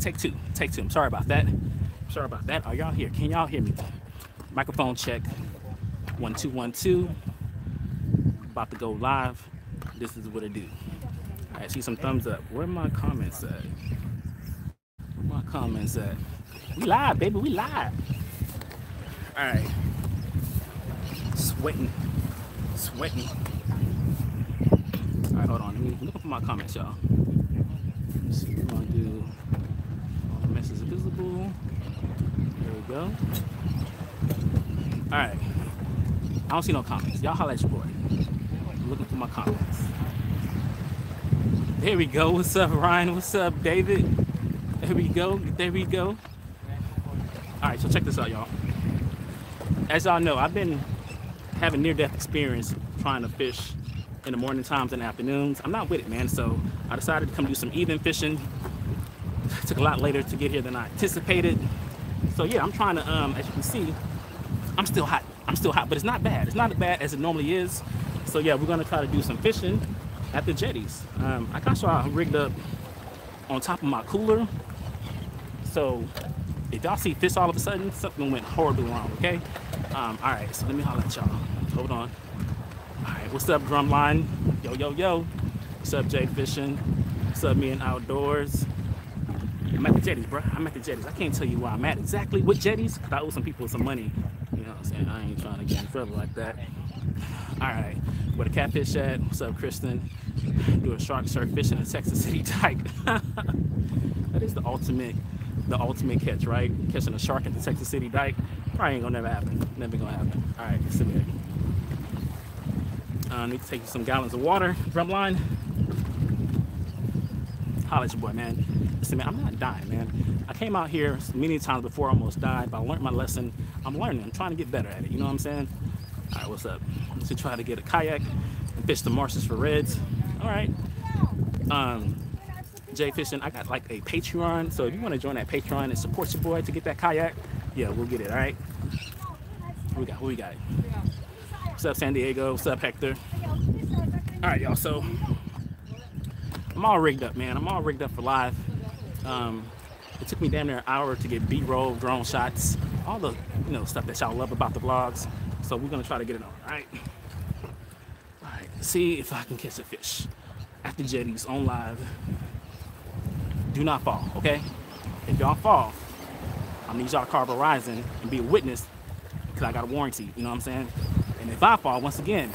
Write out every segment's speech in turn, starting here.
take two, take two. I'm sorry about that. Sorry about that. Are y'all here? Can y'all hear me? Microphone check. One two one two. About to go live. This is what it do. I see some thumbs up. Where my comments at? Where my comments at? We live, baby. We live. All right. Sweating, sweating. All right, hold on. Let me look up my comments, y'all. Let's see. We're gonna do messages visible. There we go. All right. I don't see no comments. Y'all holla at your boy. I'm looking for my comments. There we go. What's up, Ryan? What's up, David? There we go. There we go. All right, so check this out, y'all. As y'all know, I've been having near-death experience trying to fish in the morning times and afternoons. I'm not with it, man. So I decided to come do some even fishing. Took a lot later to get here than I anticipated. So yeah, I'm trying to, um, as you can see, I'm still hot. I'm still hot, but it's not bad. It's not as bad as it normally is. So yeah, we're gonna try to do some fishing at the jetties. Um, I got y'all rigged up on top of my cooler. So if y'all see fish all of a sudden, something went horribly wrong, okay? Um, all right, so let me holler at y'all. Hold on. All right, what's up, Drumline? Yo, yo, yo. What's up, Jay Fishing? What's up, me and Outdoors? I'm at the jetties, bro. I'm at the jetties. I can't tell you where I'm at exactly. What jetties? Because I owe some people some money. You know what I'm saying? I ain't trying to get in trouble like that. All right, where the catfish at? What's up, Kristen? Doing shark surf fishing in Texas City dike. that is the ultimate, the ultimate catch, right? Catching a shark at the Texas City dike. Probably ain't gonna never happen. Never gonna happen. All right, sit there. I uh, need to take some gallons of water. Drumline. Your boy, man. Listen, man, I'm not dying, man. I came out here many times before, I almost died, but I learned my lesson. I'm learning. I'm trying to get better at it. You know what I'm saying? All right, what's up? I'm To try to get a kayak and fish the marshes for reds. All right. Um, Jay Fishing, I got like a Patreon. So if you want to join that Patreon and support your boy to get that kayak, yeah, we'll get it. All right. Who we got? Who we got? What's up, San Diego? What's up, Hector? All right, y'all. So I'm all rigged up, man. I'm all rigged up for live. Um, it took me damn near an hour to get B-roll, drone shots, all the you know stuff that y'all love about the vlogs. So we're gonna try to get it on, all right? All right, see if I can catch a fish at the jetties on live. Do not fall, okay? If y'all fall, I'm need y'all to call Verizon and be a witness because I got a warranty, you know what I'm saying? And if I fall, once again,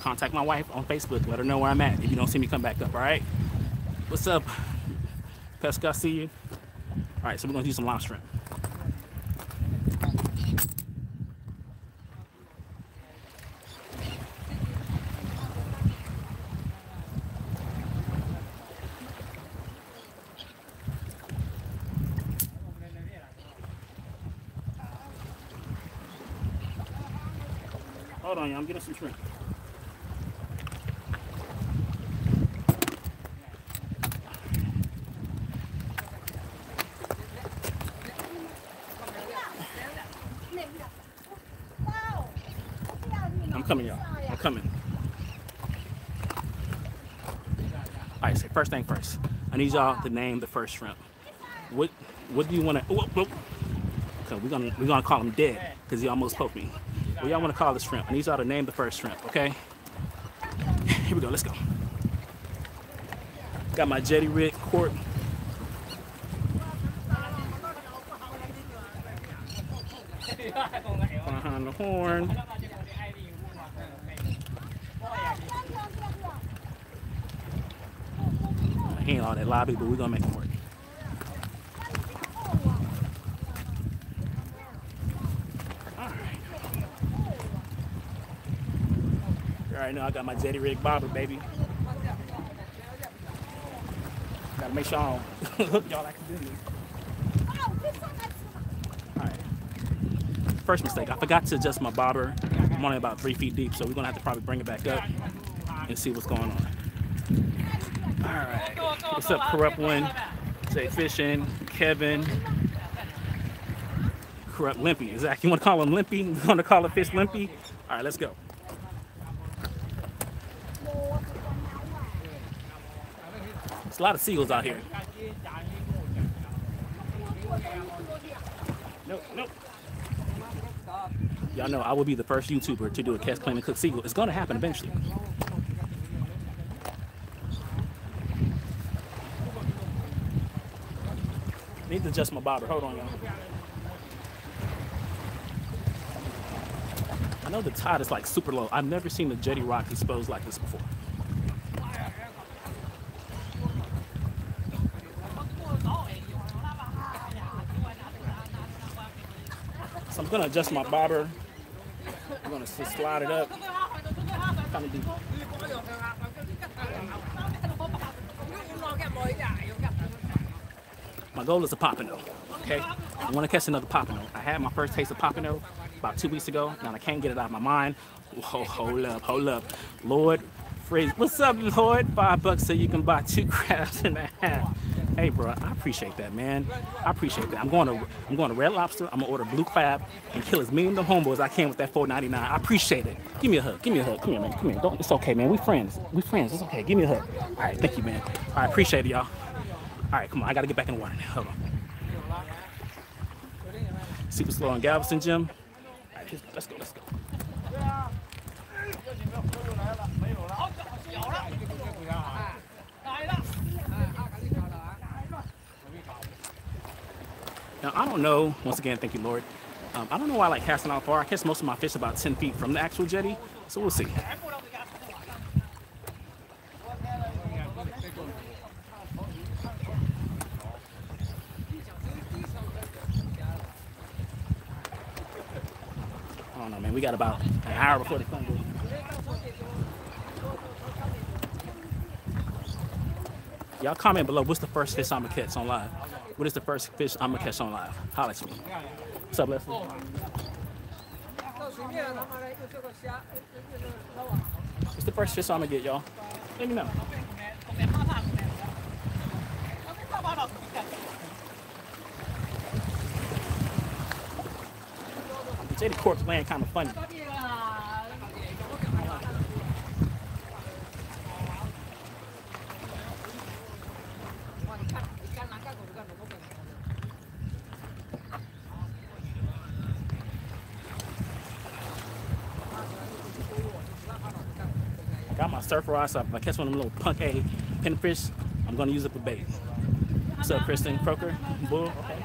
contact my wife on Facebook, let her know where I'm at if you don't see me come back up, all right? What's up, Pesca? See you. All right, so we're gonna do some live shrimp. Hold on, y'all. I'm getting some shrimp. I'm coming, y'all. I'm coming. All right, so first thing first. I need y'all to name the first shrimp. What What do you want to? Okay, we're gonna we're gonna call him dead because he almost poked me. What y'all want to call the shrimp? I need y'all to name the first shrimp. Okay. Here we go. Let's go. Got my jetty rig cork. Behind the horn. He ain't all that lobby, but we're gonna make it work. Alright. You already I got my jetty rig bobber, baby. Gotta make sure I don't hook y'all accidentally. First mistake, I forgot to adjust my bobber. I'm only about three feet deep, so we're gonna have to probably bring it back up and see what's going on. Alright. What's up, Corrupt One? Say Fishing, Kevin. Corrupt Limpy. Zach, you want to call him Limpy? You want to call the fish Limpy? Alright, let's go. There's a lot of seagulls out here. Nope, nope. Y'all know I will be the first YouTuber to do a catch, clean, and cook seagull. It's gonna happen eventually. Need to adjust my bobber. Hold on, y'all. I know the tide is like super low. I've never seen the jetty rock exposed like this before. So I'm gonna adjust my bobber. I'm gonna slide it up. Kind of. My goal is a pompano. Okay, I want to catch another pompano. I had my first taste of pompano about two weeks ago, and I can't get it out of my mind. Whoa, hold up, hold up, Lord. What's up, Lord? Five bucks so you can buy two crabs and a half. Hey, bro, I appreciate that, man. I appreciate that. I'm going to I'm going to Red Lobster. I'm gonna order blue crab and kill as many of them homeboys I can with that 4.99. I appreciate it. Give me a hug. Give me a hug. Come here, man. Come here. Don't, it's okay, man. We friends. We friends. It's okay. Give me a hug. All right, thank you, man. I appreciate it, y'all. All right, come on. I gotta get back in the water now. Hold on. Super slow on Galveston, Jim. All right, let's go. Let's go. Now, I don't know, once again, thank you, Lord. Um, I don't know why I like casting out far. I catch most of my fish about 10 feet from the actual jetty, so we'll see. I man. We got about an hour before the sun goes. Y'all comment below what's the first fish I'm gonna catch on live. What is the first fish I'm gonna catch on live? Holla at me. What's up, Leslie? What's the first fish I'm gonna get, y'all? Let me know. Jetty Corp's land kind of funny. Got my surfer rod, so if I catch one of them little punk A pinfish, I'm gonna use it for bait. What's up, Kristen Croker? Bull? Okay.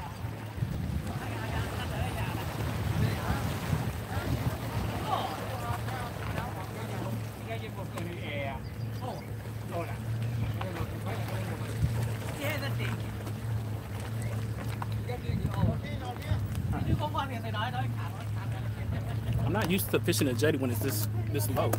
Used to fishing a jetty when it's this this low.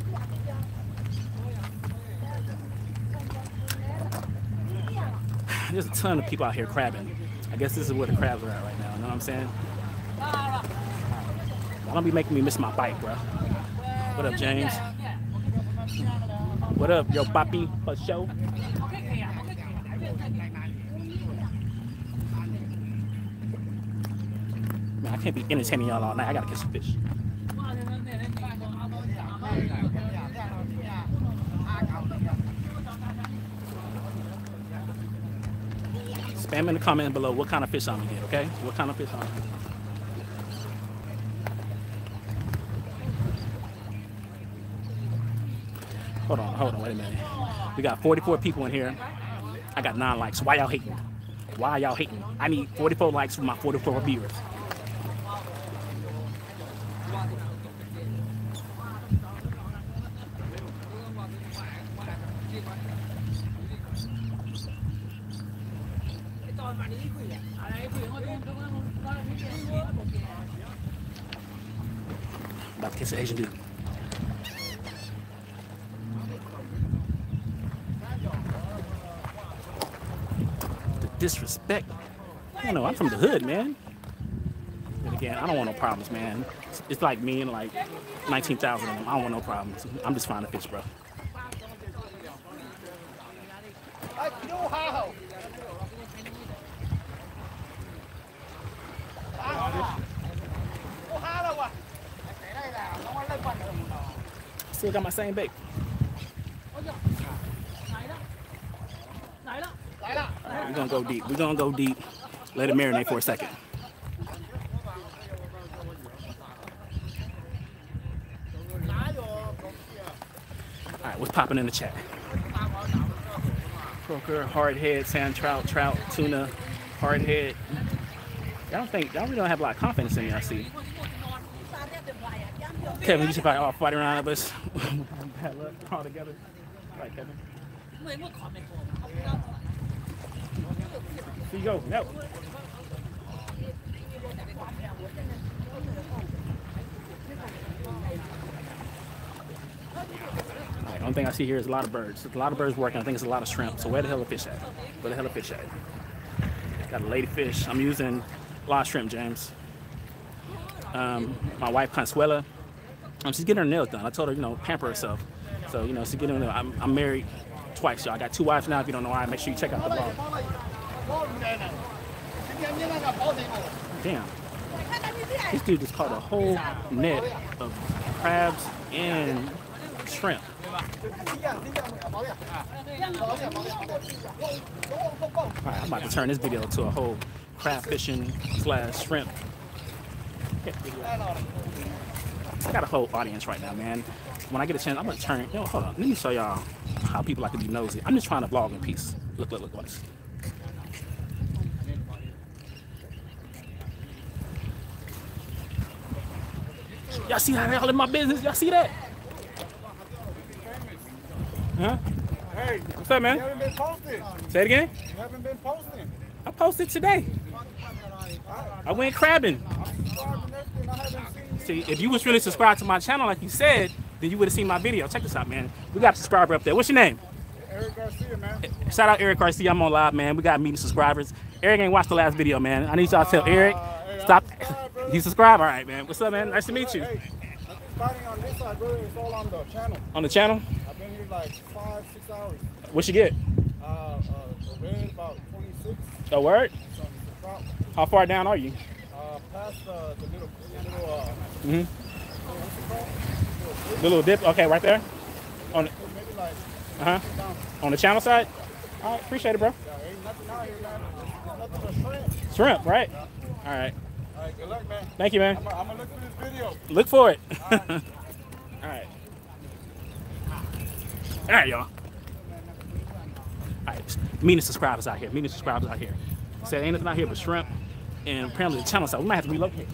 There's a ton of people out here crabbing. I guess this is where the crabs are at right now. You know what I'm saying? Don't be making me miss my bike, bro. What up, James? What up, yo, papi? For show. Man, I can't be entertaining y'all all night. I gotta catch some fish. Spam in the comment below what kind of fish I'm gonna get, okay? What kind of fish I'm gonna get. Hold on, hold on, wait a minute. We got 44 people in here. I got nine likes. Why y'all hating? Why y'all hating? I need 44 likes for my 44 viewers. About to kiss an Asian dude. The disrespect. I don't know. I'm from the hood, man. And again, I don't want no problems, man. It's, it's like me and like 19,000 of them. I don't want no problems. I'm just fine to fish, bro. Still got my same bait. We're gonna go deep. We're gonna go deep. Let it marinate for a second. All right, what's popping in the chat? Croaker, hardhead, sand trout, trout, tuna, hardhead. I don't think, y'all really don't have a lot of confidence in me, I see. Kevin, you should probably all fight around of us. Bad luck, all together. All right, Kevin. Here you go. No. Only thing I see here is a lot of birds. There's a lot of birds working. I think it's a lot of shrimp. So where the hell are fish at? Where the hell are fish at? Got a lady fish. I'm using a lot of shrimp, James. Um, my wife Consuela, um, she's getting her nails done. I told her, you know, pamper herself. So, you know, she's getting her. I'm, I'm married twice, y'all. I got two wives now. If you don't know why, make sure you check out the blog. Damn. This dude just caught a whole net of crabs and shrimp. All right, I'm about to turn this video to a whole crab fishing slash shrimp. I got a whole audience right now, man. When I get a chance, I'm gonna turn. Yo, hold on. Let me show y'all how people like to be nosy. I'm just trying to vlog in peace. Look, look, look, look. Y'all see how they all in my business? Y'all see that? Huh? Hey, What's up, man? you haven't been posting. Say it again. You haven't been posting. I posted today. I went crabbing. Subscribe and everything. I haven't seen you. See, if you was really subscribed to my channel like you said, then you would have seen my video. Check this out, man. We got a subscriber up there. What's your name? Eric Garcia, man. Eh, shout out Eric Garcia. I'm on live, man. We got meeting subscribers. Eric ain't watched the last video, man. I need y'all to tell Eric, hey, stop. I'm subscribed. You subscribe? All right, man. What's up, man? Nice to meet you. Hey, fighting on this side, brother. It's all on the channel. On the channel? I've been here like five, six hours. What you get? Uh, uh, the red about 26. A word? How far down are you? Uh, past uh, the little, little, uh, Mm-hmm. what's it called? The little dip. Okay, right there. On the, Maybe like uh huh. On the channel side. All right, appreciate it, bro. Yeah, ain't nothing out here, man. Nothing but shrimp. Shrimp, right? All right. All right, good luck, man. Thank you, man. I'm gonna look for this video. Look for it. All right. All right, all right, y'all. All right, meaning subscribers out here. Meaning subscribers out here. Said ain't nothing out here but shrimp, and apparently the channel said We might have to relocate.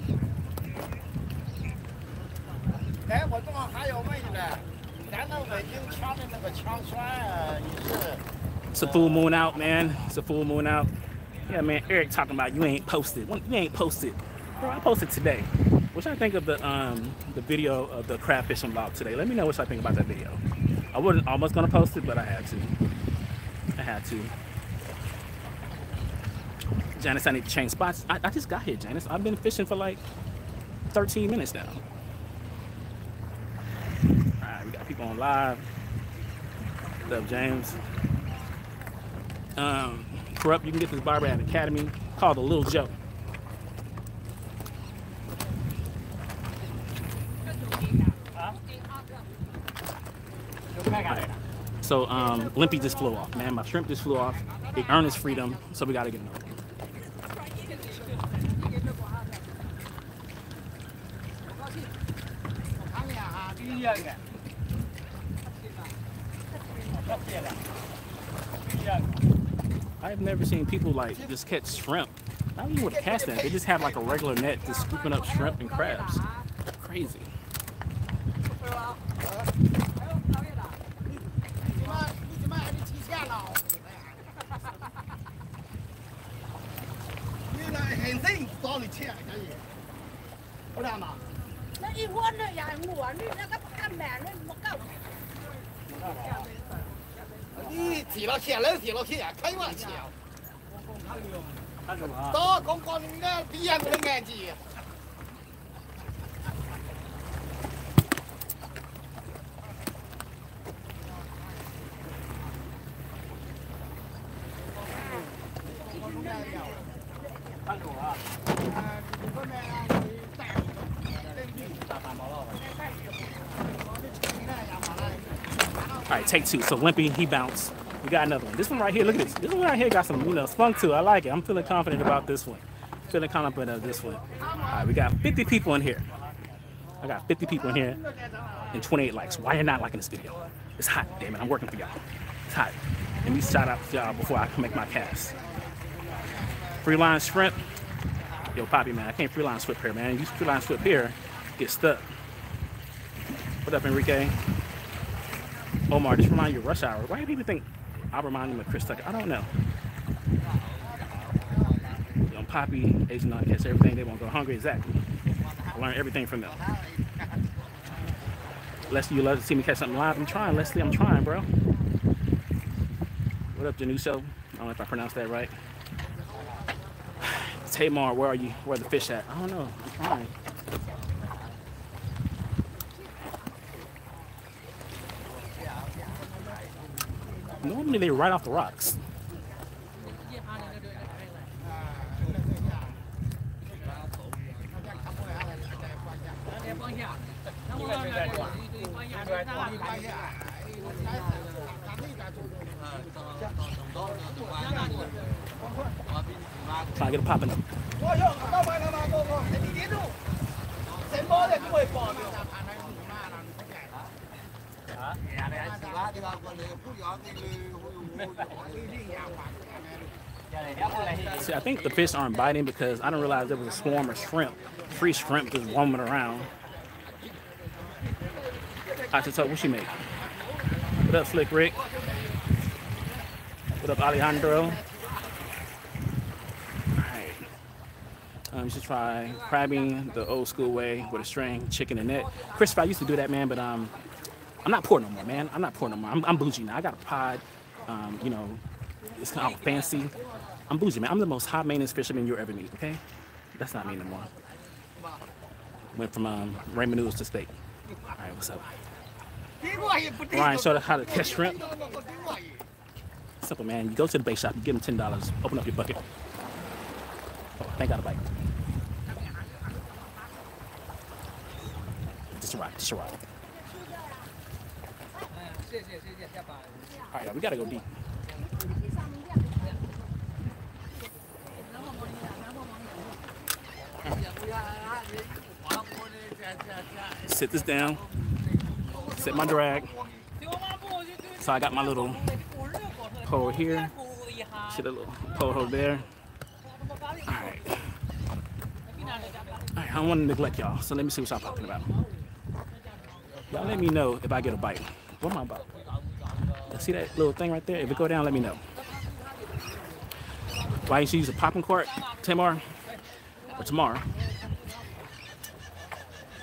It's a full moon out, man. It's a full moon out. Yeah, man. Eric talking about you ain't posted. You ain't posted. Bro, I posted today. What you think of the um the video of the crab fishing vlog today? Let me know what you think about that video. I wasn't almost gonna post it, but I had to. I had to. Janice, I need to change spots. I, I just got here, Janice. I've been fishing for like 13 minutes now. Alright, we got people on live. What's up, James? Um, corrupt, you can get this bobber at Academy called the Little Joe. Alright. So um, Limpy just flew off, man. My shrimp just flew off. He earned his freedom, so we gotta get another one. I've never seen people like just catch shrimp. Not even with a cast net. They just have like a regular net just scooping up shrimp and crabs. Crazy. Take two. So Limpy, he bounced. We got another one. This one right here, look at this. This one right here got some, you know, spunk to it. I like it. I'm feeling confident about this one. Feeling confident about this one. All right, we got 50 people in here. I got 50 people in here and 28 likes. Why you're not liking this video? It's hot, damn it. I'm working for y'all. It's hot. Let me shout out y'all before I make my cast. Free line shrimp. Yo, Poppy, man, I can't free line swip here, man. You free line swip here, get stuck. What up, Enrique? Omar, just remind you of rush hour. Why do people think I remind them of Chris Tucker? I don't know. You know, Poppy, Asian not catch everything. They won't go hungry. Exactly. I learned everything from them. Leslie, you love to see me catch something live. I'm trying, Leslie. I'm trying, bro. What up, Januso? I don't know if I pronounced that right. Tamar, where are you? Where are the fish at? I don't know. I'm trying. Normally they're right off the rocks. Trying to get a popping up. See, I think the fish aren't biting because I didn't realize there was a swarm of shrimp, free shrimp just roaming around. I just told what she made. What up, Slick Rick? What up, Alejandro? Alright. Um, you should try crabbing the old school way with a string, chicken and net. Christopher, I used to do that, man, but um, I'm not poor no more, man. I'm not poor no more. I'm, I'm bougie now. I got a pod. Um, you know, it's kind of fancy. I'm bougie, man. I'm the most high maintenance fisherman you'll ever meet, okay? That's not me no more. Went from um, ramen noodles to steak. All right, what's up? Ryan showed us how to catch shrimp. Simple, man. You go to the bait shop, you give them $10, open up your bucket. Oh, thank God a bite. Just a ride, just a ride. All right, we gotta go deep. Sit this down. Set my drag. So I got my little pole here. Set a little pole over there. Alright. Alright, I don't want to neglect y'all, so let me see what y'all talking about. Y'all let me know if I get a bite. What am I about? See that little thing right there? If it go down, let me know. Why didn't you use a popping cork, Tamar? Or tomorrow?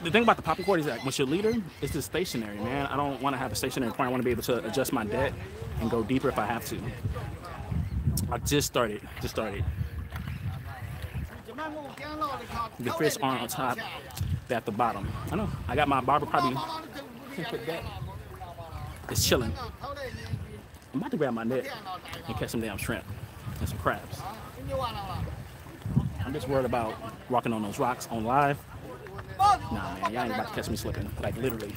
The thing about the popping cork is that once your leader, it's just stationary, man. I don't want to have a stationary point. I want to be able to adjust my deck and go deeper if I have to. I just started, just started. The fish aren't on top, they're at the bottom. I know. I got my bobber probably. It's chilling. I'm about to grab my net and catch some damn shrimp and some crabs. I'm just worried about walking on those rocks on live. Nah, man, y'all ain't about to catch me slipping, like literally.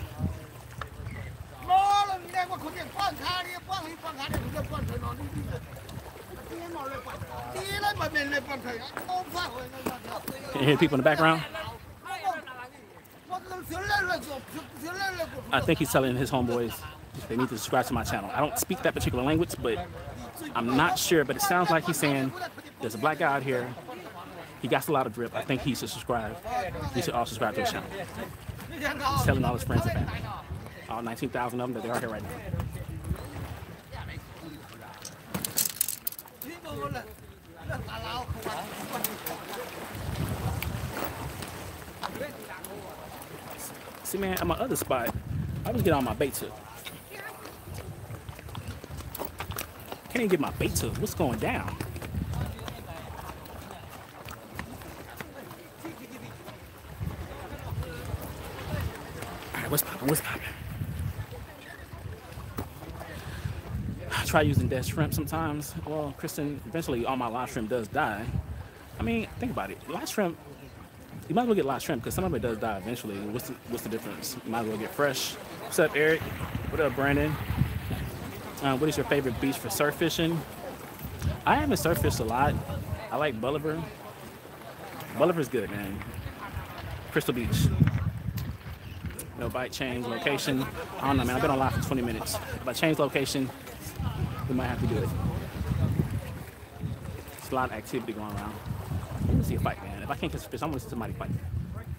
Can you hear people in the background? I think he's telling his homeboys they need to subscribe to my channel. I don't speak that particular language, but I'm not sure. But it sounds like he's saying there's a black guy out here. He got a lot of drip. I think he should subscribe. He should all subscribe to his channel. He's telling all his friends about it. All 19,000 of them that they are here right now. See, man, at my other spot, I was getting all my bait too. Can't even get my bait hook. What's going down? All right, what's popping? What's popping? I try using dead shrimp sometimes. Well, Kristen, eventually all my live shrimp does die. I mean, think about it. Live shrimp you might as well get live shrimp because some of it does die eventually. What's the, what's the difference? You might as well get fresh. What's up, Eric? What up, Brandon? Uh, what is your favorite beach for surf fishing? I haven't surf fished a lot. I like Bolivar. Bolivar's good, man. Crystal Beach. No bite change location. I don't know, man. I've been on live for 20 minutes. If I change location, we might have to do it. There's a lot of activity going around. Let me see a fight, man. If I can't catch a fish, I want to see somebody fight.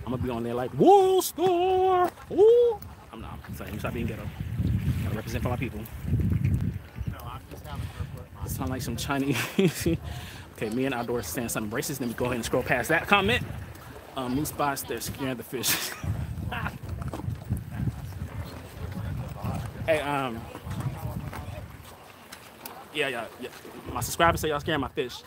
I'm gonna be on there like, World Star! Woo! I'm not. I'm saying, stop being ghetto. Gotta represent for my people. Sound like some Chinese. okay, me and Outdoors saying something racist. Let me go ahead and scroll past that comment. Um, moose spots, they're scaring the fish. hey, um, yeah, yeah, yeah. My subscribers say y'all scaring my fish.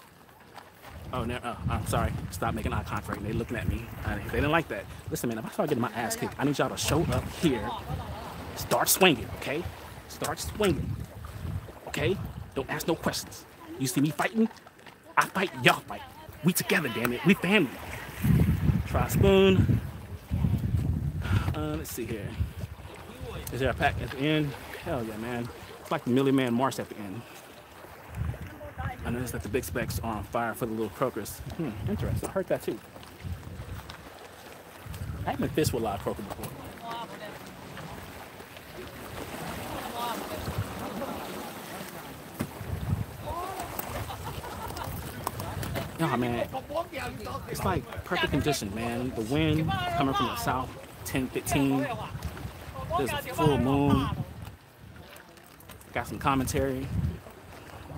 Oh, no, oh, I'm sorry. Stop making eye contact. They looking at me. Uh, they didn't like that. Listen, man, if I start getting my ass kicked, I need y'all to show up here. Start swinging, okay? Start swinging, okay? Don't ask no questions. You see me fighting? I fight, y'all fight. We together, damn it. We family. Try spoon. Uh, let's see here. Is there a pack at the end? Hell yeah, man. It's like the Million Man March at the end. I noticed that the big specks are on fire for the little croakers. Hmm, interesting. I heard that too. I haven't fished with a lot of croaker before. Yeah, man. It's like perfect condition, man. The wind coming from the south, 10, 15. There's a full moon. Got some commentary.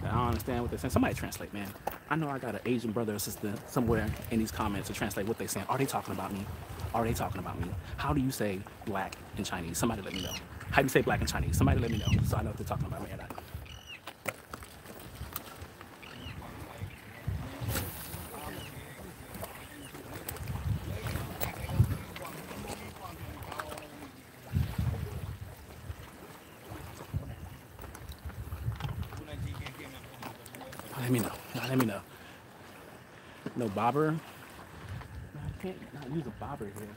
I don't understand what they're saying. Somebody translate, man. I know I got an Asian brother or sister somewhere in these comments to translate what they're saying. Are they talking about me? Are they talking about me? How do you say black in Chinese? Somebody let me know. How do you say black in Chinese? Somebody let me know so I know if they're talking about me or not. Let me know. Let me know. No bobber. I can't not use a bobber here.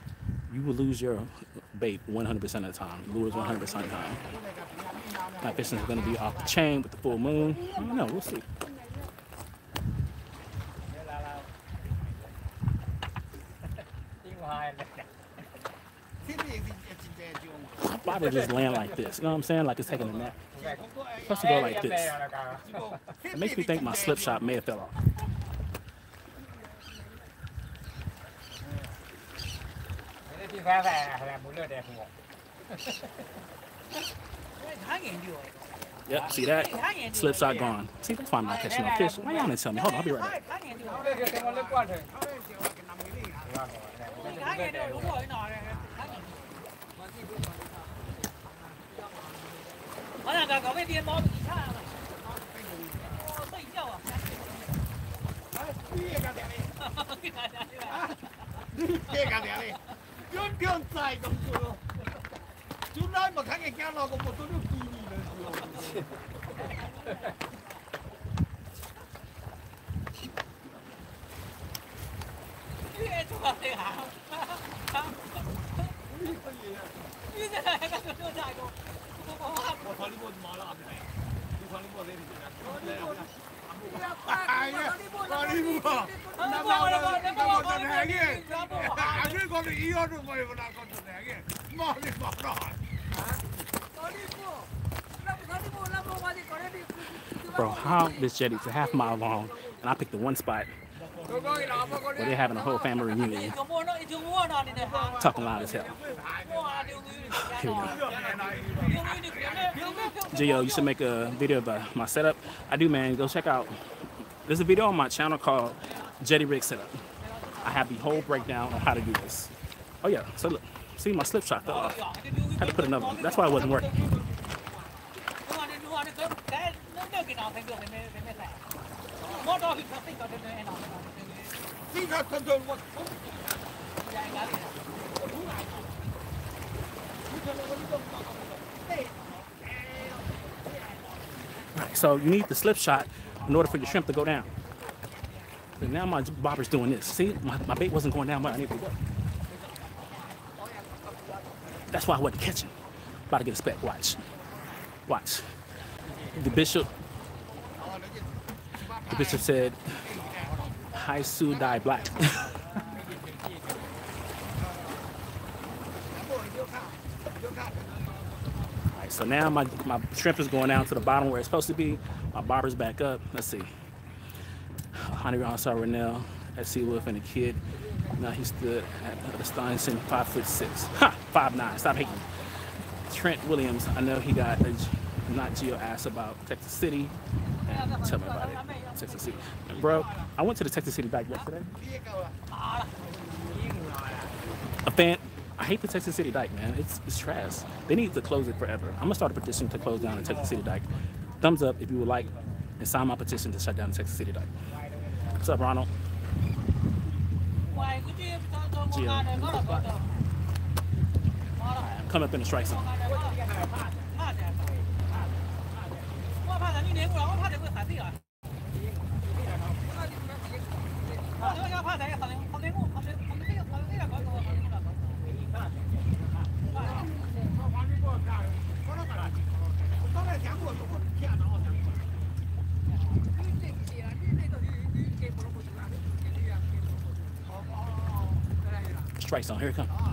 You will lose your bait 100% of the time. Lures 100% of the time. My fishing is going to be off the chain with the full moon. I don't know. We'll see. Bobber just land like this. You know what I'm saying? Like it's taking a nap. It's supposed to go like this. It makes me think my slip shot may have fell off. Yep, see that? Slip shot gone. See, that's why I'm not catching no fish. Why y'all didn't tell me? Hold on, I'll be right back. 这样子一个我看见干了个我都流鼻涕的是吧？对呀对呀大哥给我加油我操你给我的妈了我的 Bro, how this jetty is a half mile long, and I picked the one spot where they're having a whole family reunion, talking loud as hell. Here we go. Gio, you should make a video of uh, my setup. I do, man. Go check out. There's a video on my channel called Jetty Rig Setup. I have the whole breakdown on how to do this. Oh yeah, so look, see my slip shot fell off. Had to put another one. That's why it wasn't working. So you need the slip shot in order for your shrimp to go down. Now my bobber's doing this. See, my, my bait wasn't going down where I needed to go. That's why I wasn't catching. About to get a speck. Watch. Watch. The bishop. The bishop said, Hai Su die black. All right, so now my, my shrimp is going down to the bottom where it's supposed to be. My bobber's back up. Let's see. Honey Ron saw Rennell at Seawolf and a kid. Now he stood at the uh, Stevenson, five foot six. Ha! Five nine. Stop hating. Trent Williams, I know he got a not Geo asked about Texas City. And tell me about it. Texas City. Bro, I went to the Texas City dike yesterday. A fan I hate the Texas City dike, man. It's it's trash. They need to close it forever. I'm gonna start a petition to close down the Texas City dike. Thumbs up if you would like and sign my petition to shut down the Texas City dike. What's up, Ronald? Come up in the strike zone. Strike zone. here it comes.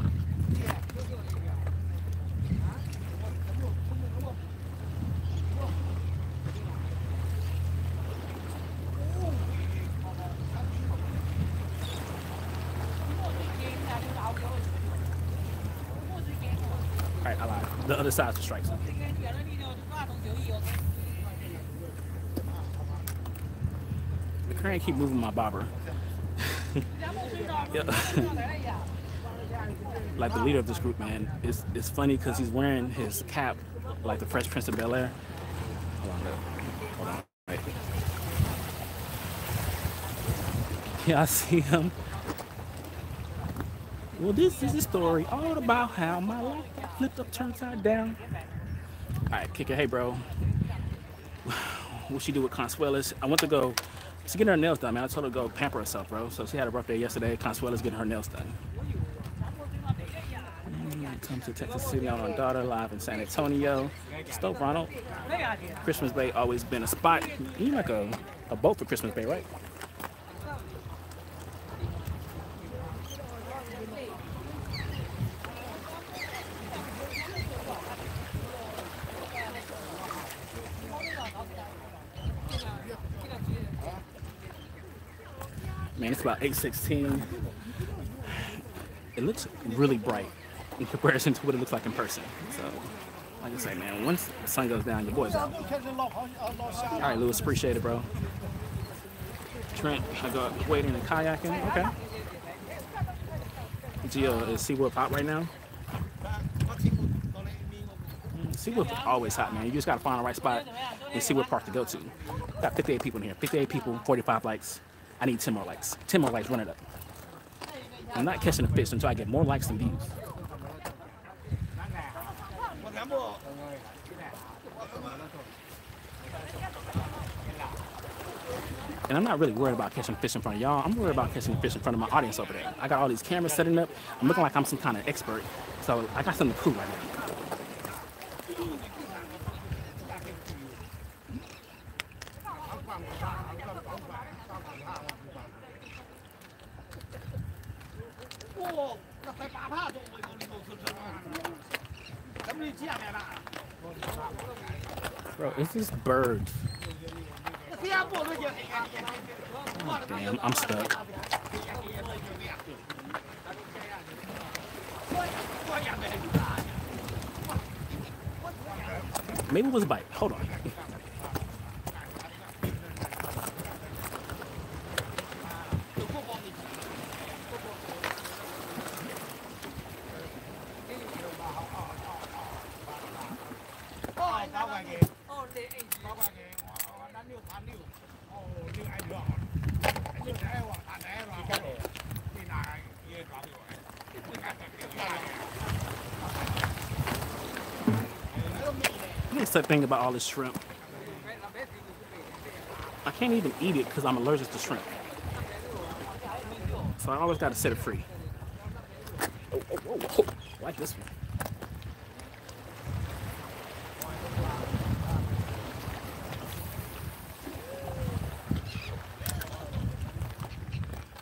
The the strike. The crane keep moving my bobber. Like the leader of this group, man. It's it's funny because he's wearing his cap like the Fresh Prince of Bel Air. Hold on, hold on. Wait. Yeah, I see him. Well, this is a story all about how my life flipped up, turned side down. All right, kick it. Hey, bro. What she do with Consuelas? I went to go. She's getting her nails done, man. I told her to go pamper herself, bro. So she had a rough day yesterday. Consuela's getting her nails done. Mm, Come to Texas City on daughter live in San Antonio. Stoke Ronald. Christmas Bay always been a spot. You like a, a boat for Christmas Bay, right? 816. It looks really bright in comparison to what it looks like in person. So, like I say, man, once the sun goes down, your boy's out. All right, Lewis, appreciate it, bro. Trent, I got wading and kayaking. Okay. Gio, is Seawolf hot right now? Mm, Seawolf's always hot, man. You just gotta find the right spot and see what park to go to. Got 58 people in here. 58 people, 45 likes. I need 10 more likes. 10 more likes, run it up. I'm not catching a fish until I get more likes than views. And I'm not really worried about catching fish in front of y'all. I'm worried about catching fish in front of my audience over there. I got all these cameras setting up. I'm looking like I'm some kind of expert. So I got something to prove right now. Bro, it's just birds. Oh, damn, I'm stuck. Maybe it was a bite. Hold on. Here's the thing about all this shrimp. I can't even eat it because I'm allergic to shrimp. So I always got to set it free. Oh, oh, oh, oh. Like this one.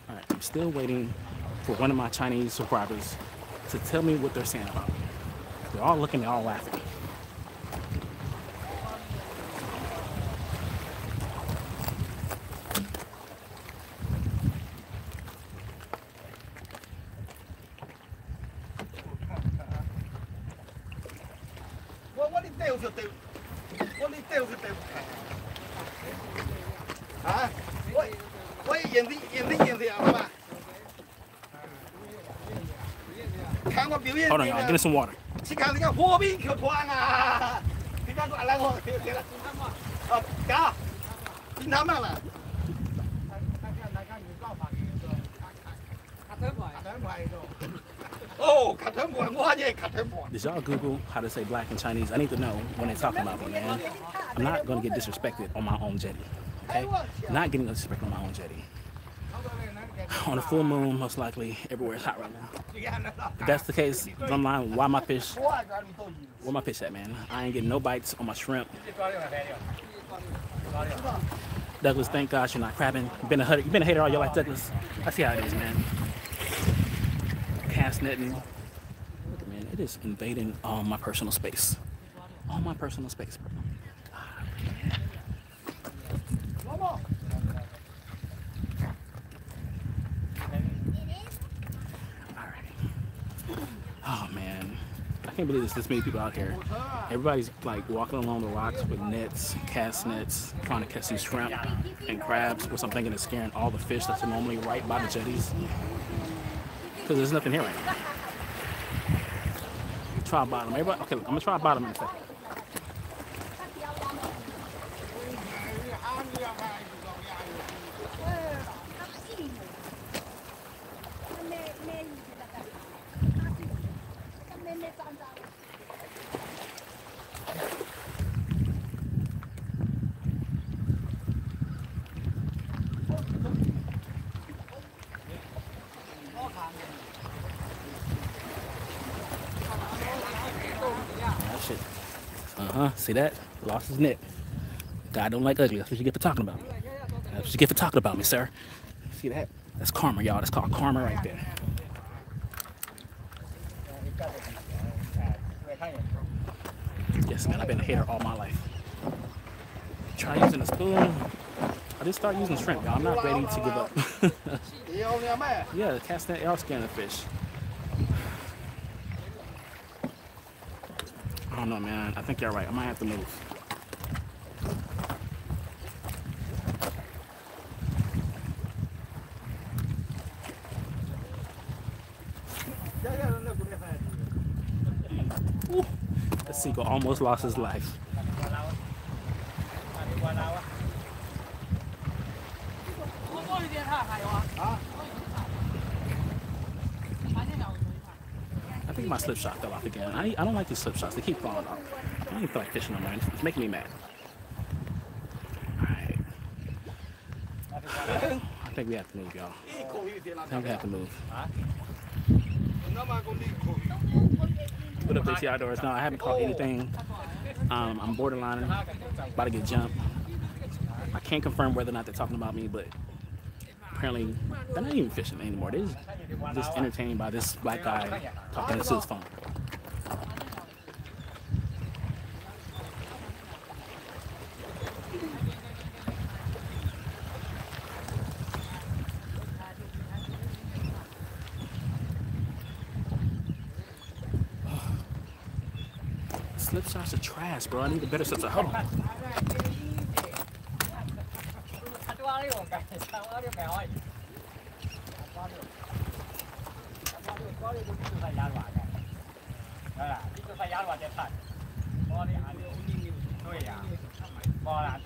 All right, I'm still waiting for one of my Chinese subscribers to tell me what they're saying about me. They're all looking, they're all laughing. 我没带过去带啊？我我也眼睛眼睛也这样吧看我表演去看那个火币可团啊。你敢过来我给了你看啊干警慢了。Did y'all Google how to say black in Chinese? I need to know when they talking about me, man. I'm not gonna get disrespected on my own jetty. Okay? Not getting disrespected on my own jetty. On a full moon, most likely, everywhere is hot right now. If that's the case, I'm lying, why my fish? Where my fish at, man? I ain't getting no bites on my shrimp. Douglas, thank God you're not crabbing. You've been a, you've been a hater all your life, Douglas. I see how it is, man. Cast netting. It is invading all my personal space. All my personal space, bro. Oh man. I can't believe there's this many people out here. Everybody's like walking along the rocks with nets, cast nets, trying to catch these shrimp and crabs, which I'm thinking is scaring all the fish that's normally right by the jetties. Because there's nothing here right now. Try bottom. Everybody, okay, I'm gonna try bottom in a second. That shit. Uh huh. See that? Lost his net. God don't like ugly. That's what you get for talking about me. That's what you get for talking about me, sir. See that? That's karma, y'all. That's called karma right there. Yes, man. I've been a hater all my life. Try using a spoon. I just start using shrimp, y'all. I'm not ready to give up. yeah, cast net are scanning fish. Don't know, man. I think you're right. I might have to move. Ooh, the seagull almost lost his life. Slip shot fell off again. I, I don't like these split shots. They keep falling off. I don't even feel like fishing no more. It's, making me mad. Alright. I think we have to move, y'all. I think we have to move. What up, JT Outdoors? No, I haven't caught anything. Um, I'm borderline about to get jumped. I can't confirm whether or not they're talking about me, but apparently they're not even fishing anymore. They're just, just entertained by this black guy talking into his phone. Split shots are trash, bro. I need a better sense of hold 我哋会做，你就块牙软的看，对呀，多了。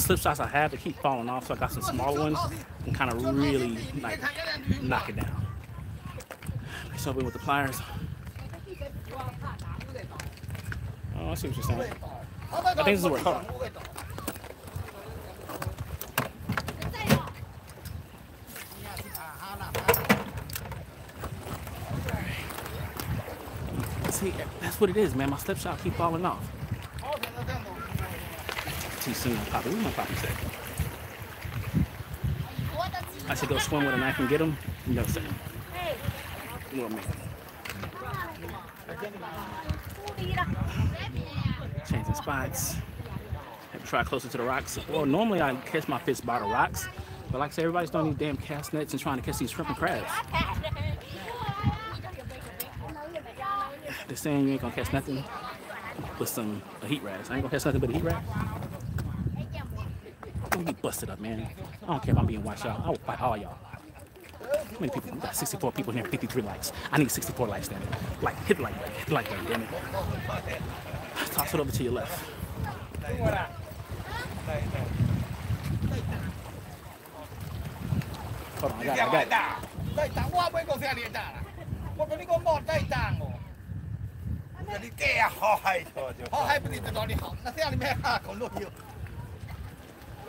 The split shots I have, they keep falling off, so I got some smaller ones and kind of really like knock it down. So with the pliers. Oh, I see what you're saying. I think this is work. Hold. See, that's what it is, man. My split shot keep falling off. Where's my Poppy? I should go swim with a knife and get him. No, sir. Little man. Changing spots. Try closer to the rocks. Well, normally I catch my fish by the rocks, but like I said, everybody's throwing these damn cast nets and trying to catch these shrimp and crabs. They're saying you ain't gonna catch nothing with some heat rags. I ain't gonna catch nothing but a heat rag. Busted up, man. I don't care if I'm being washed out. I will fight all y'all. How many people? We got 64 people here, 53 likes. I need 64 likes, damn it. Like, hit like button, hit like damn it. Toss it over to your left. Hold on, I got it, I got it.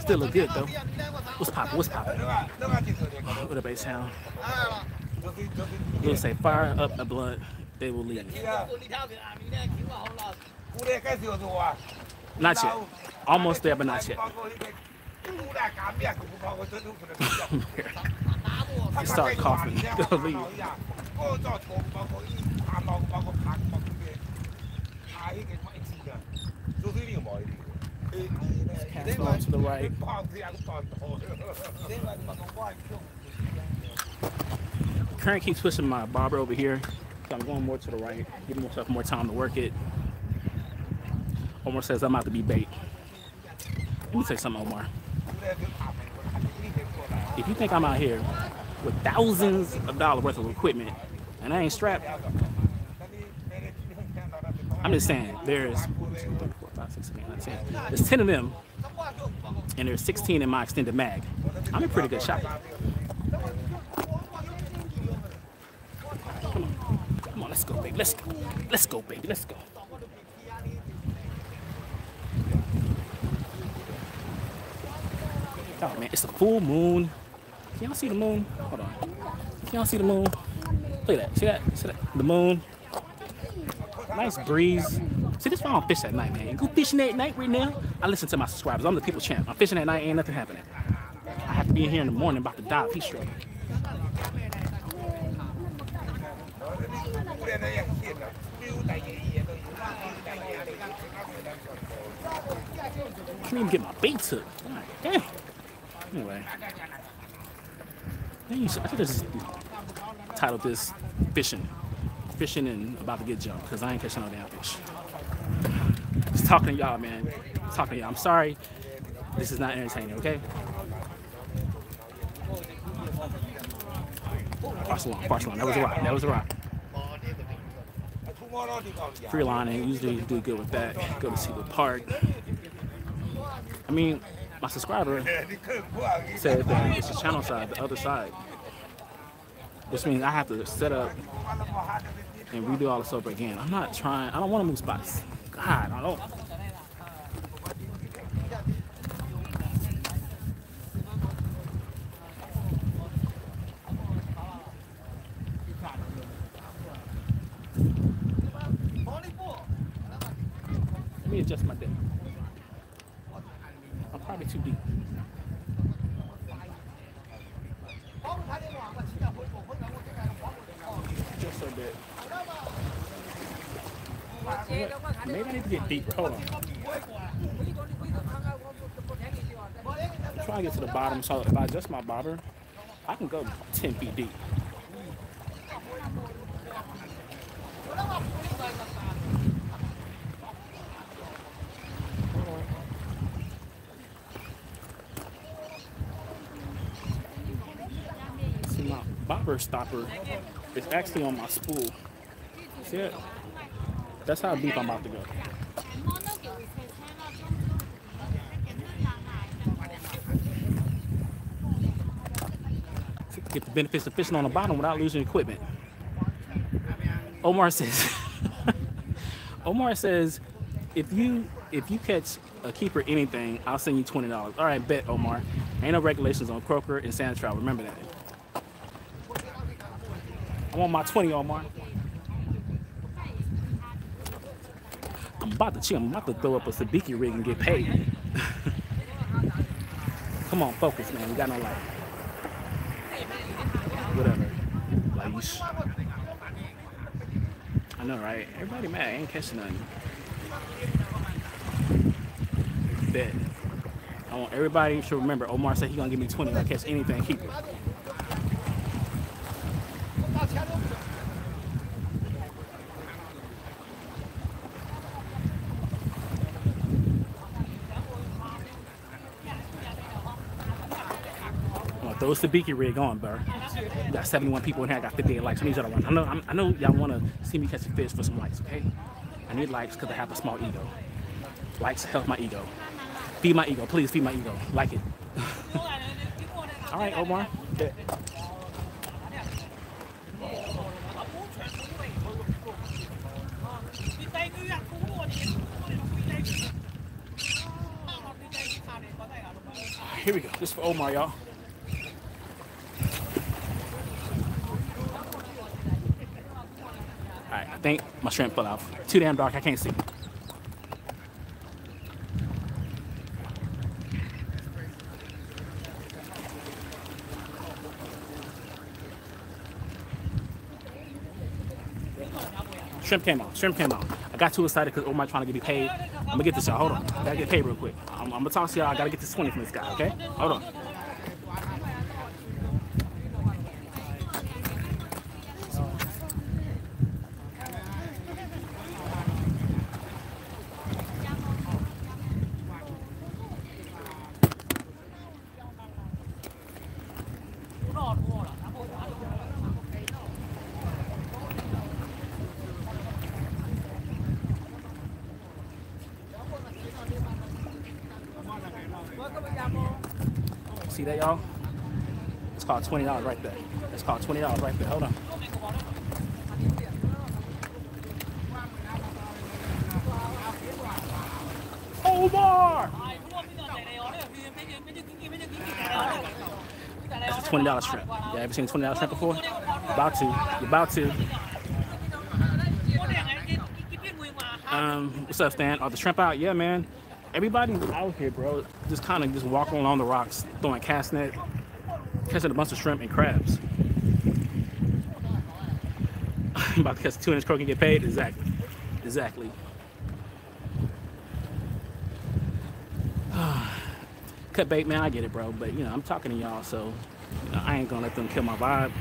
Still look good, though. What's poppin'? What's poppin'? With a bass sound. We'll say fire up the blood, they will leave. Not yet. Almost there, but not yet. You start coughing, they'll leave. Cast on to the right. Current keeps pushing my bobber over here, so I'm going more to the right, giving myself more time to work it. Omar says I'm out to be bait. Let me say something, Omar. If you think I'm out here with thousands of dollars worth of equipment and I ain't strapped, I'm just saying there's five, six, seven, eight, nine, 10. There's 10 of them, and there's 16 in my extended mag. I'm in pretty good shape. Come on, come on, let's go, baby. Let's go, let's go, baby. Let's go. Oh man, it's a full moon. Can y'all see the moon? Hold on. Can y'all see the moon? Look at that. See that? See that? The moon. Nice breeze. See, this why I don't fish at night, man. Go fishing at night right now. I listen to my subscribers. I'm the people champ. I'm fishing at night, ain't nothing happening. I have to be in here in the morning about to die of heat stroke. Can't even get my bait took. God damn. Anyway. You I should have just titled this fishing. Fishing and about to get jumped because I ain't catching no damn fish. Talking to y'all, man. Talking to y'all. I'm sorry. This is not entertaining, okay? Barcelona, Barcelona. That was a rock. That was a rock. Free lining. Usually do good with that. Go to Seawolf Park. I mean, my subscriber said that it's the channel side, the other side. Which means I have to set up and redo all this over again. I'm not trying, I don't want to move spots. God, I don't. Let me adjust my depth. I'm probably too deep. Just so that Maybe I need to get deeper. Hold on. Try to get to the bottom. So if I adjust my bobber, I can go 10 feet deep. See, my bobber stopper is actually on my spool. See it? That's how deep I'm about to go. Get the benefits of fishing on the bottom without losing equipment. Omar says, Omar says, if you if you catch a keeper anything, I'll send you twenty dollars. All right, bet Omar. Ain't no regulations on croaker and sand trout. Remember that. I want my twenty, Omar. I'm about to chill. I'm about to throw up a sabiki rig and get paid. Come on, focus, man. We got no light. Whatever. I know, right? Everybody mad. I ain't catching nothing. Bet. I want everybody to remember. Omar said he gonna give me 20 if I catch anything. Keep it. Throw a sabiki rig on, bro. Got 71 people in here. I got 58 likes. I need y'all to. I know, I'm, know y'all want to see me catch a fish for some likes, okay? I need likes because I have a small ego. Likes help my ego. Feed my ego. Please feed my ego. Like it. All right, Omar. Bet. Here we go. This is for Omar, y'all. All right, I think my shrimp fell off. Too damn dark, I can't see. Shrimp came out. Shrimp came out. I got too excited because Omar trying to get me paid. I'm gonna get this, y'all. Hold on. I gotta get paid real quick. I'm, I'm gonna talk to y'all. I gotta get this 20 from this guy, okay? Hold on. See that, y'all? It's called twenty dollars right there. It's called twenty dollars right there. Hold on. Omar! That's a twenty dollars shrimp. You ever seen a twenty dollars shrimp before? About to. You're about to. Um, what's up, Stan? Are the shrimp out? Yeah, man. Everybody's out here, bro. Just kind of just walking along the rocks, throwing cast net, catching a bunch of shrimp and crabs. I'm about to catch two inch croak and get paid? Exactly. Exactly. Cut bait, man, I get it, bro. But, you know, I'm talking to y'all, so you know, I ain't gonna let them kill my vibe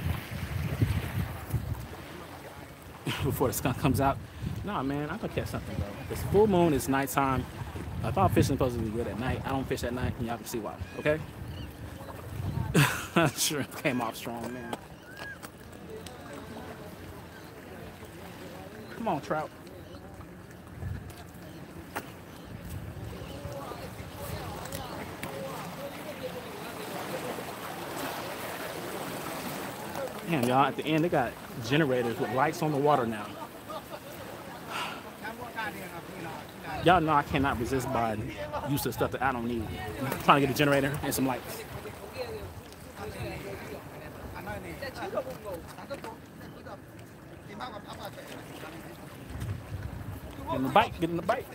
before the skunk comes out. Nah, man, I'm gonna catch something, bro. It's full moon, it's nighttime. If I'm fishing, supposed to be good at night. I don't fish at night, and y'all can see why. Okay? sure came off strong, man. Come on, trout. Damn, y'all, at the end, they got generators with lights on the water now. Y'all know I cannot resist buying use of stuff that I don't need. I'm trying to get a generator and some lights. Get in the bike, get in the bike.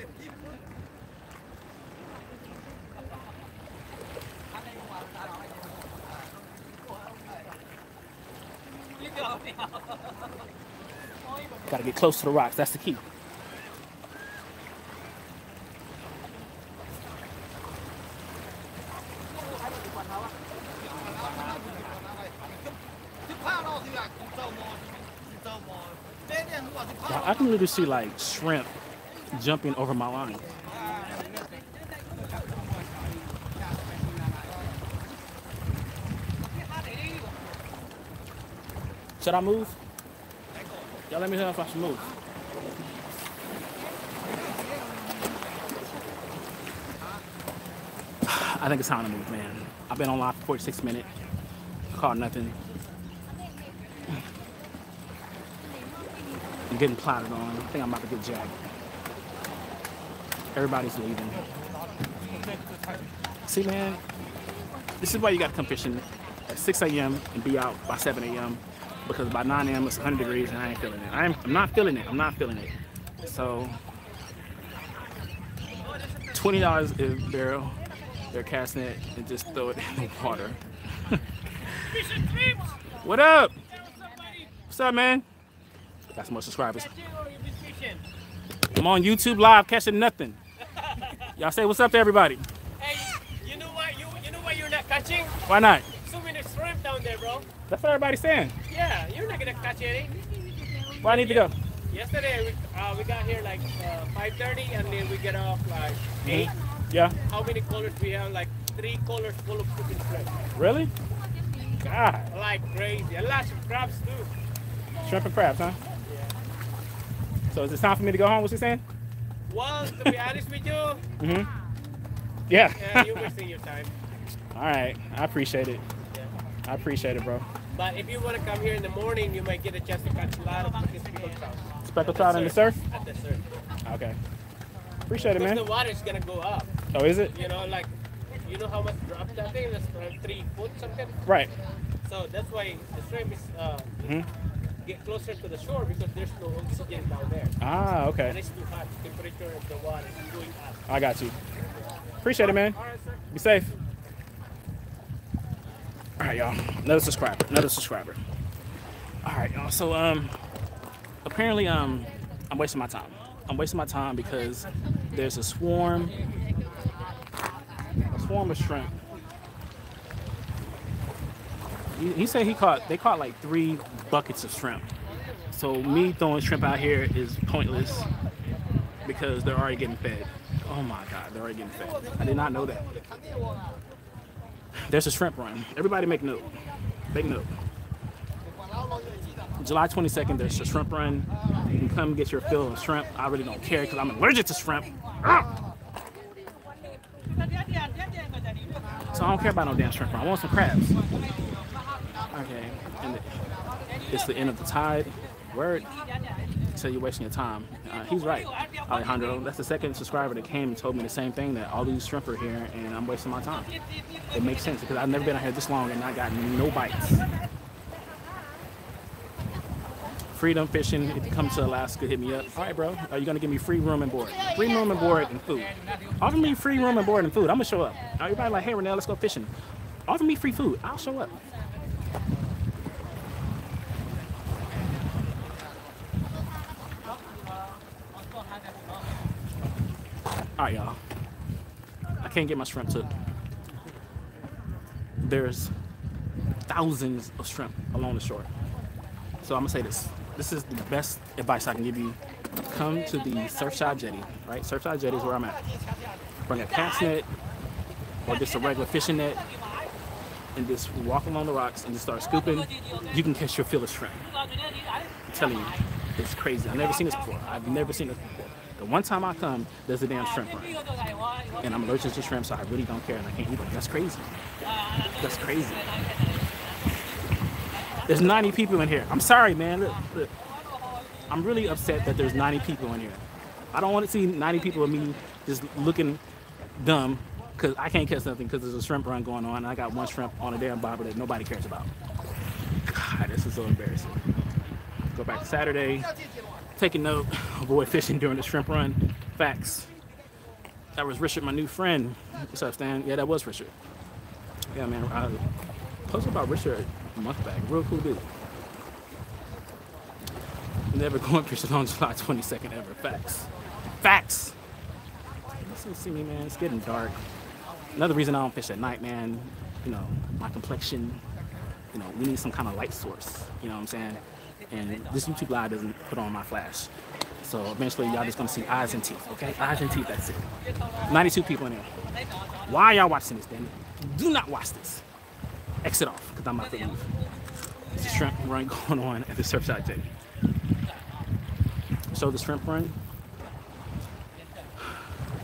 Gotta get close to the rocks, that's the key. Can literally see like shrimp jumping over my line. Should I move? Y'all let me know if I should move. I think it's time to move, man. I've been online for 46 minutes. Caught nothing. Getting plotted on. I think I'm about to get jacked. Everybody's leaving. See, man, this is why you got to come fishing at 6 a.m. and be out by 7 a.m. Because by 9 a.m. it's 100 degrees and I ain't feeling it. I'm, I'm not feeling it. I'm not feeling it. So, $20 a barrel, they're casting it and just throw it in the water. what up? What's up, man? Got some more subscribers. I'm on YouTube live catching nothing. Y'all say what's up to everybody. Hey, you know why you you know why you're not catching? Why not? So many shrimp down there, bro. That's what everybody's saying. Yeah, you're not gonna catch any. Why I need to go? Yesterday we, uh, we got here like uh, 5:30 and then we get off like eight. Yeah. How many colors we have? Like three colors full of cooking shrimp. Really? God. Like crazy. A lot of crabs too. Shrimp and crabs, huh? So is it time for me to go home? What's he saying? Well, to be honest with you, Mm-hmm. Yeah. yeah, you're wasting your time. All right. I appreciate it. Yeah. I appreciate it, bro. But if you want to come here in the morning, you might get a chance to catch a lot of speckled trout. Speckled trout in the surf? At the surf. Okay. Appreciate it, Because man. the water's gonna go up. Oh, is it? You know, like, you know how much drop that thing? That's around three foot something. Right. So that's why the shrimp is uh, Mhm. Get closer to the shore because there's no oxygen down there. Ah, And okay. it's too hot. The temperature of the water is going up. I got you. Appreciate it, man. All right, sir. Be safe. All right, y'all. Another subscriber. Another subscriber. All right, y'all. So, um, apparently, um, I'm wasting my time. I'm wasting my time because there's a swarm, a swarm of shrimp. He, he said he caught. They caught like three buckets of shrimp. So me throwing shrimp out here is pointless because they're already getting fed. Oh my God, they're already getting fed. I did not know that. There's a shrimp run. Everybody make note. Make note. July 22nd, there's a shrimp run. You can come get your fill of shrimp. I really don't care because I'm allergic to shrimp. Ah! So I don't care about no damn shrimp. I want some crabs. Okay, and it's the end of the tide. Word. So you're wasting your time. Uh, he's right, Alejandro. That's the second subscriber that came and told me the same thing that all these shrimp are here and I'm wasting my time. It makes sense because I've never been out here this long and I got no bites. Freedom fishing. If you come to Alaska, hit me up. All right, bro. Are you gonna give me free room and board? Free room and board and food. Offer me free room and board and food. I'm gonna show up. Everybody like, hey, Renee, let's go fishing. Offer me free food. I'll show up. All right, y'all. I can't get my shrimp took. There's thousands of shrimp along the shore. So I'm gonna say this. This is the best advice I can give you. Come to the Surfside Jetty, right? Surfside Jetty is where I'm at. Bring a cast net or just a regular fishing net and just walk along the rocks and just start scooping. You can catch your fill of shrimp. I'm telling you, it's crazy. I've never seen this before. I've never seen this before. The one time I come, there's a damn shrimp run. And I'm allergic to shrimp, so I really don't care and I can't eat them. That's crazy. That's crazy. There's 90 people in here. I'm sorry, man. Look, look. I'm really upset that there's 90 people in here. I don't want to see 90 people of me just looking dumb because I can't catch nothing because there's a shrimp run going on and I got one shrimp on a damn bobber that nobody cares about. God, this is so embarrassing. Go back to Saturday. Taking note, avoid fishing during the shrimp run. Facts. That was Richard, my new friend. What's up, Stan? Yeah, that was Richard. Yeah, man. I posted about Richard a month back. Real cool dude. Never going fishing on July 22nd ever. Facts. Facts. Listen, see me, man. It's getting dark. Another reason I don't fish at night, man. You know, my complexion. You know, we need some kind of light source. You know what I'm saying? And this YouTube live doesn't put on my flash. So eventually y'all just gonna see eyes and teeth, okay? Eyes and teeth, that's it. 92 people in there. Why y'all watching this, damn? Do not watch this. Exit off, because I'm about to leave. There's a shrimp run going on at the Surfside Jetty. So the shrimp run,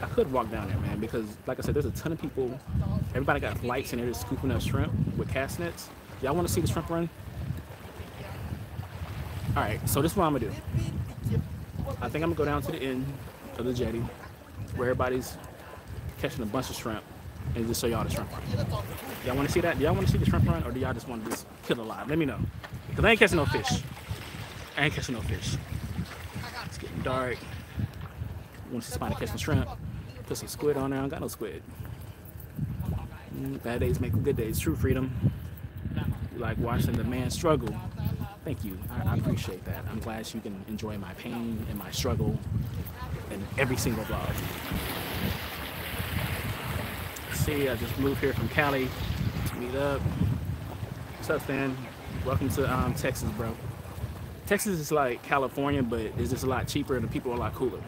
I could walk down there, man, because like I said, there's a ton of people. Everybody got lights and they're just scooping up shrimp with cast nets. Y'all want to see the shrimp run? All right, so this is what I'm gonna do. I think I'm gonna go down to the end of the jetty where everybody's catching a bunch of shrimp and just show y'all the shrimp run. Y'all want to see that? Do y'all want to see the shrimp run, or do y'all just want to just kill it live? Let me know. Cause I ain't catching no fish. I ain't catching no fish. It's getting dark. Want to see somebody catching shrimp? Put some squid on there. I don't got no squid. Mm, Bad days make good days. True freedom. You like watching the man struggle. Thank you. I, I appreciate that. I'm glad you can enjoy my pain and my struggle in every single vlog. See, I just moved here from Cali to meet up. What's up, Stan? Welcome to um, Texas, bro. Texas is like California, but it's just a lot cheaper and the people are a lot cooler.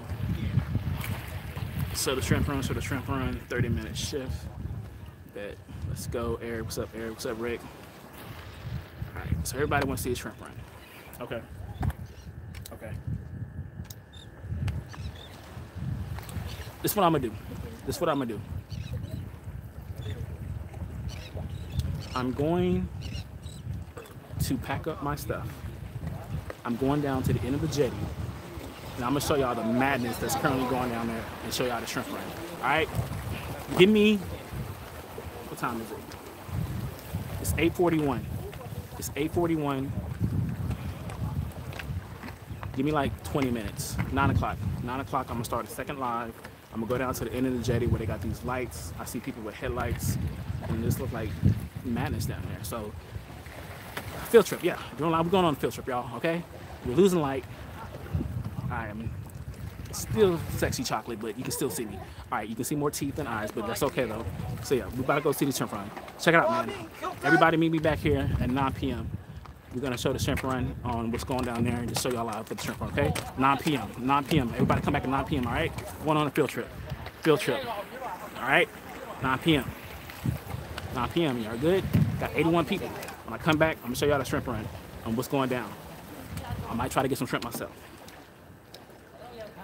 So the shrimp run, so the shrimp run, 30 minute shift. Bet. Let's go. Eric, what's up, Eric? What's up, Rick? So everybody wants to see a shrimp run. Okay. Okay. This is what I'm gonna do. This is what I'm gonna do. I'm going to pack up my stuff. I'm going down to the end of the jetty, and I'm gonna show y'all the madness that's currently going down there, and show y'all the shrimp run. All right. Give me. What time is it? It's 8:41. It's 8:41. Give me like 20 minutes. 9 o'clock. 9 o'clock, I'm gonna start a second live. I'm gonna go down to the end of the jetty where they got these lights. I see people with headlights, and this looks like madness down there. So, field trip, yeah. We're going on a field trip, y'all. Okay? We're losing light. I am still sexy chocolate, but you can still see me. All right, you can see more teeth than eyes, but that's okay though. So yeah, we about to go see the shrimp run. Check it out, man. Everybody meet me back here at 9 p.m. We're gonna show the shrimp run on what's going down there and just show y'all out for the shrimp run, okay? 9 p.m. 9 p.m. Everybody come back at 9 p.m. All right? One on a field trip. Field trip. All right? 9 p.m. 9 p.m. Y'all good? Got 81 people. When I come back, I'm gonna show y'all the shrimp run on what's going down. I might try to get some shrimp myself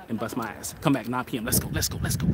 and bust my ass. Come back 9 p.m. Let's go. Let's go. Let's go.